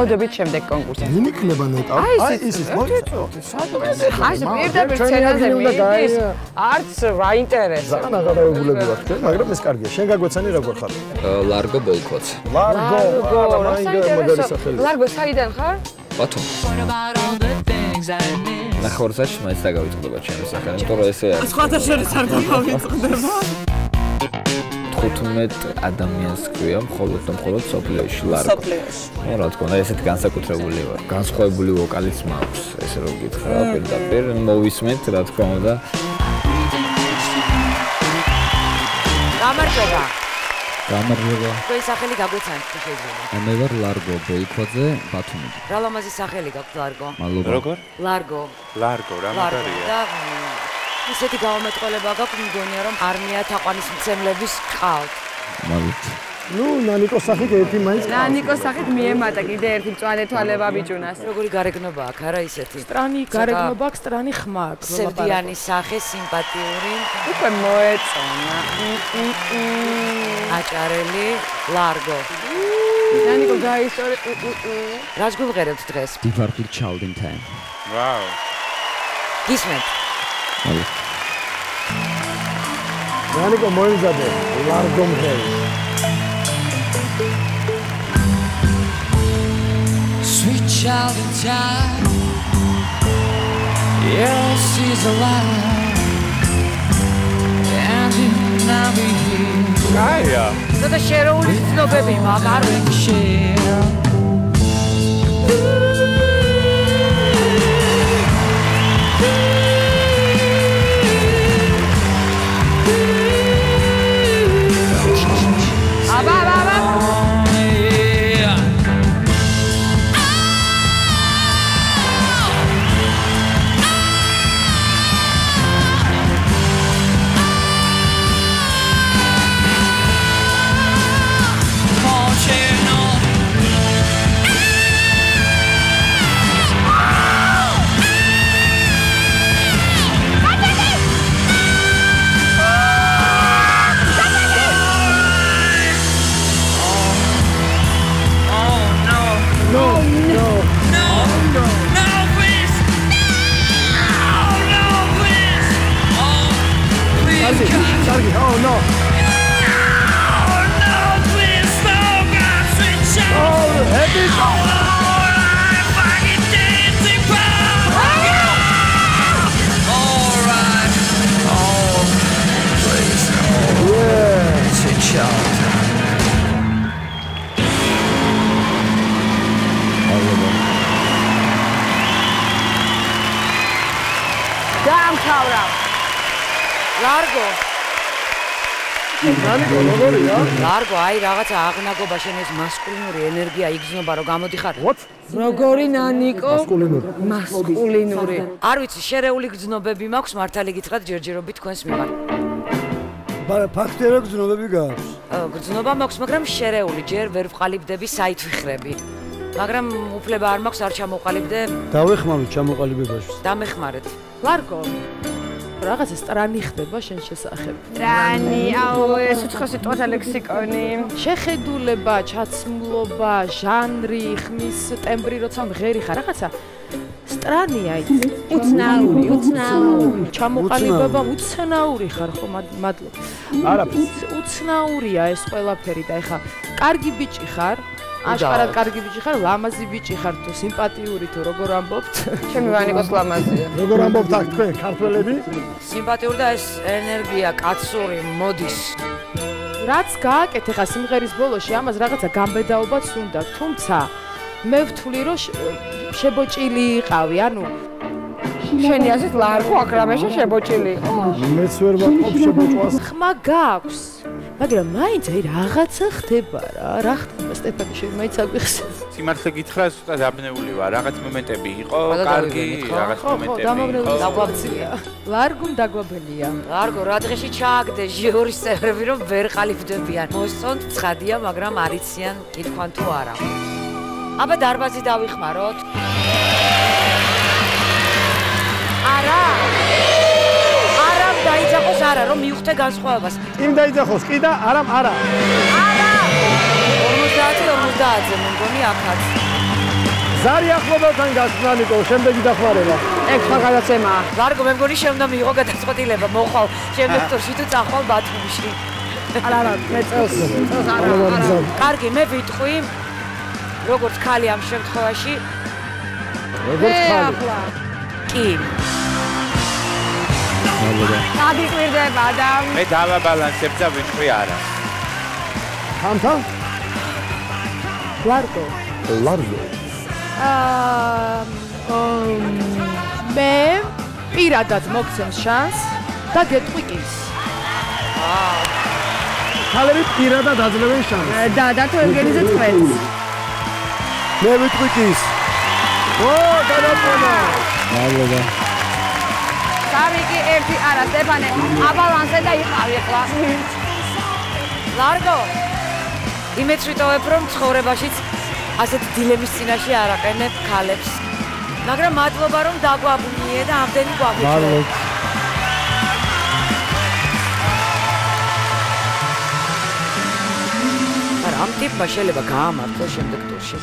ველოდებით შემდეგ კონკურსზე. ნიმ იქნება ნეტა. აი ის ის მოიწო. აი ეს პირდაპირ სცენაზე მიდის. არც რაინტერესო. ძალიან აღარებულები ვართ ჩვენ, მაგრამ ეს კარგია. შენ გაგვეცანი როგორ ხარ? ლარგო ბოლკოც. ლარგო, არა მაინდა მაგარი სახელი. ლარგო საიდან ხარ? ბათუმ. ნახევარსაში მაინც დაგავიწყდება ჩემი სახელი, იმიტომ რომ ესე არის. სხვათა შორის არ დავიწყდება. 15 ადამიანს ქვია მხოლოდ და მხოლოდ სოფლიოში ლარგო. სოფლიოში. ну, რა თქმა უნდა, ესეთი განსაკუთრებული ვარ. განსხვავებული ვოკალიც მაქვს, ესე რომ გითხრა, პირდაპირ მოვისმენთ, რა თქმა უნდა. გამარჯობა. გამარჯობა. თქვენი სახელი გაგვეცანთ თუ შეიძლება. მე ვარ ლარგო ბოიქვაძე, ბათუმიდან. რა ლამაზი სახელი გაქვთ ლარგო? მადლობა. როგორ? ლარგო. ლარგო, რა ლარგო. მაგარია. მ, ისეთი გამომეტყველება გაქვთ, მგონია რომ არმია თაყვანისმცემლების ყავთ. მადლობა. ნუ ნანიკოს სახით ერთი მაინც და ნიკოს სახით მიემატა კიდე ერთი მწვანე თვალება ბიჭუნას. როგორი გარეგნობა აქვს, არა ისეთი? სტრანი გარეგნობა აქვს, სტრანი ხმა აქვს. სევდიანი სახე, სიმპათიური, უკვე მოეწონა. აჭარელი, ლარგო. და ნიკო გაისწორე. რას გვიღერებთ დღეს? დიფარფილ ჩალდინ თან. ვაუ. გისმენთ? Voilà. Now look at Moe's up there. A lot of. Sweet child in time. Yes, he's alive. And he now be here. Yeah, Să te share-ul, nu pe bine, mă, share. აბა დაამთავრა. ლარგო. ნანიკო როგორია? ლარგო, აი რაღაცა აღნაგობა შენ ეს მასკულინური ენერგია იგზნობა რომ გამოდიხარ. Როგორი ნანიკო? მასკულინური. მასკულინური. არ ვიცი, შერეული გზნობები მაქვს მართალი გითხრათ ჯერჯერობით თქვენს მიმართ. ფაქტია რომ გზნობები გაქვს. ა, გზნობა მაქვს, მაგრამ შერეული, ჯერ ვერ ვყალიბდები საით ვიხრები. მაგრამ უფლება არ მაქვს არ ჩამოყალიბდე, დავეხმაროთ ჩამოყალიბებაში. დამეხმარეთ. ლარგო. რაღაცა სტრანი ხდება შენ შესახებ. რანი, აუ, ეს უცხოესი ტოთა ლექსიკონი. შეხედულება, ჩაცმულობა, ჟანრი, ხმის ტემბრი, როცა მღერი ხარ, რაღაცა სტრანია ის. უცნაური, უცნაური. ჩამოყალიბება უცნაური ხარ ხო მად- მადლობა. არაფერს. უც- უცნაურია ეს ყველაფერი და ეხა კარგი ბიჭი ხარ? აშკარად კარგი ბიჭი ხარ, ლამაზი ბიჭი ხარ თუ სიმპათიური თუ როგორ ამბობთ? ჩემი ვანიკოს ლამაზია. როგორ ამბობთ აქ თქვენ ქართველები? სიმპათიური და ეს ენერგია კაცური მოდის. რაც გააკეთე ხა სიმღერის ბოლოში ამას რაღაცა გამბედაობაც უნდა, თუმცა მე ვთვლი რომ შებოჭილი იყავი, ანუ შენი ასეთ ლარგო აქ რამეში შებოჭილი იყო. მეც ვერ ვაყოფ შებოჭვას. ხმა გაქვს, მაგრამ მაინც აი რაღაცა ხდება რა, რა ხდება სტეფანი შენ მაინც აგვიხსენ. სიმართლე გითხრა, ცოტა დაბნეული ვარ. რაღაც მომენტები იყო, კარგი, რაღაც ხო, ხო, მომენტები იყო. დაგვაბცია. ლარგუნ დაგვაბელია. ლარგო, რა დღეში ჩააგდე ჟიურის წევრები რომ ვერ ყალიბდებიან. მოსწონთ ცხადია, მაგრამ არიციან კითხვან თუ არა. აბა დარბაზი დავიხმაროთ. არა, დაიძახოს არა, რომ მივხვდე განსხვავებას. იმ დაიძახოს კი და არამ არა. არა. 50-50-ზე მე მგონი აქაც. ზარი ახლობელთან გასვლა ნიკო, შემდეგი დახმარება. ეგ სხვა გადაცემაა. ლარგო მე მგონი შემდა მიიღო გადაწყვეტილება მოხვალ შემდეგ თორში თუ წახვალ ბათუმში არა არა მე წელს წელს არა არა კარგი მე ვიტყვი როგორც ხალი ამ შემთხვევაში როგორც მე ხალი. ახლა კი დაგიკვირდება და მე დავაბალანსებ და ვიტყვი არა. თამთა? ლარგო ლარზო. აა მე პირადად მოგცემ შანს და გეტყვი ის ხალები პირადად აძლევენ შანსს. და და თუ ევგენიზე წყვეტს მე ვიტყვი ის. ო, გადაწყვეტა. მადლობა. სამი კი ერთი არა სტეფანე აბალანსე და იყავი ახლა ლარგო! იმეც ვიტოვებ რომ ცხოვრებაშიც ასეთ დილემის წინაშე არ აყენებ ქალებს. მაგრამ მადლობა რომ დაგვაბუნიე და ამდენი გვაგვიჭრე არა ამ ტიპმა შეიძლება გაამართლოს შემდეგ ტურში